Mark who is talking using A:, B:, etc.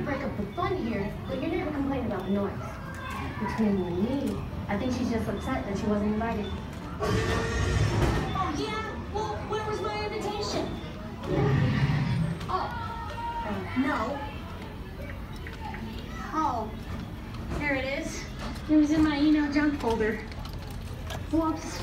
A: to break up the fun here, but you never complained about the noise. Between you and me, I think she's just upset that she wasn't invited.
B: Oh, yeah? Well, where was my invitation? Oh,
A: Uh,
B: no. Oh, here it is. It was in my email junk folder. Whoops.